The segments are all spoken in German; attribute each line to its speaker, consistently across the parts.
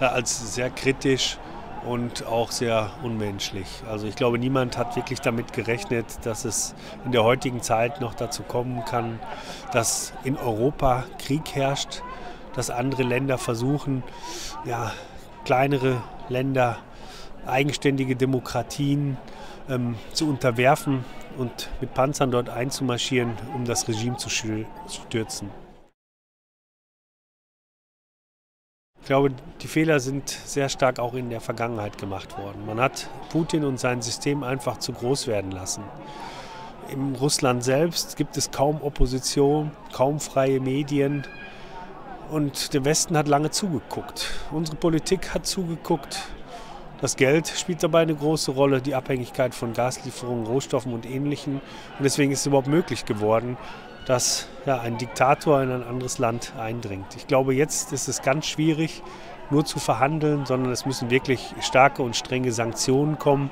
Speaker 1: als sehr kritisch und auch sehr unmenschlich. Also ich glaube, niemand hat wirklich damit gerechnet, dass es in der heutigen Zeit noch dazu kommen kann, dass in Europa Krieg herrscht, dass andere Länder versuchen, ja, kleinere Länder, eigenständige Demokratien ähm, zu unterwerfen und mit Panzern dort einzumarschieren, um das Regime zu stürzen. Ich glaube, die Fehler sind sehr stark auch in der Vergangenheit gemacht worden. Man hat Putin und sein System einfach zu groß werden lassen. In Russland selbst gibt es kaum Opposition, kaum freie Medien und der Westen hat lange zugeguckt. Unsere Politik hat zugeguckt. Das Geld spielt dabei eine große Rolle, die Abhängigkeit von Gaslieferungen, Rohstoffen und Ähnlichem. Und deswegen ist es überhaupt möglich geworden, dass ja, ein Diktator in ein anderes Land eindringt. Ich glaube, jetzt ist es ganz schwierig, nur zu verhandeln, sondern es müssen wirklich starke und strenge Sanktionen kommen,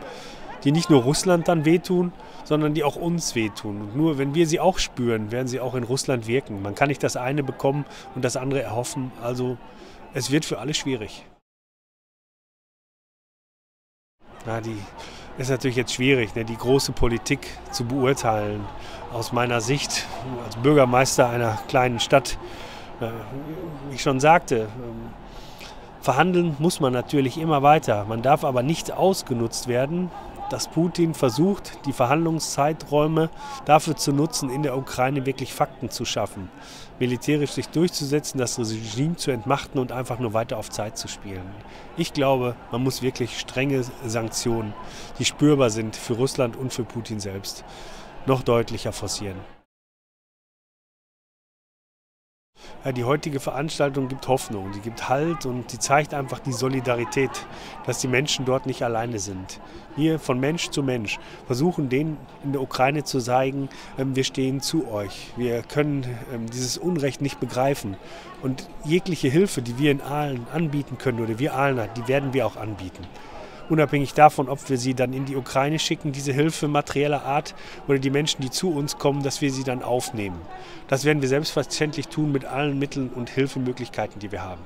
Speaker 1: die nicht nur Russland dann wehtun, sondern die auch uns wehtun. Und nur wenn wir sie auch spüren, werden sie auch in Russland wirken. Man kann nicht das eine bekommen und das andere erhoffen. Also es wird für alle schwierig. Ja, die ist natürlich jetzt schwierig, ne, die große Politik zu beurteilen. Aus meiner Sicht als Bürgermeister einer kleinen Stadt, äh, wie ich schon sagte, äh, verhandeln muss man natürlich immer weiter. Man darf aber nicht ausgenutzt werden, dass Putin versucht, die Verhandlungszeiträume dafür zu nutzen, in der Ukraine wirklich Fakten zu schaffen, militärisch sich durchzusetzen, das Regime zu entmachten und einfach nur weiter auf Zeit zu spielen. Ich glaube, man muss wirklich strenge Sanktionen, die spürbar sind für Russland und für Putin selbst, noch deutlicher forcieren. Ja, die heutige Veranstaltung gibt Hoffnung, die gibt Halt und die zeigt einfach die Solidarität, dass die Menschen dort nicht alleine sind. Wir von Mensch zu Mensch versuchen denen in der Ukraine zu zeigen, ähm, wir stehen zu euch. Wir können ähm, dieses Unrecht nicht begreifen. Und jegliche Hilfe, die wir in Aalen anbieten können oder wir Aalener, die werden wir auch anbieten unabhängig davon, ob wir sie dann in die Ukraine schicken, diese Hilfe materieller Art, oder die Menschen, die zu uns kommen, dass wir sie dann aufnehmen. Das werden wir selbstverständlich tun mit allen Mitteln und Hilfemöglichkeiten, die wir haben.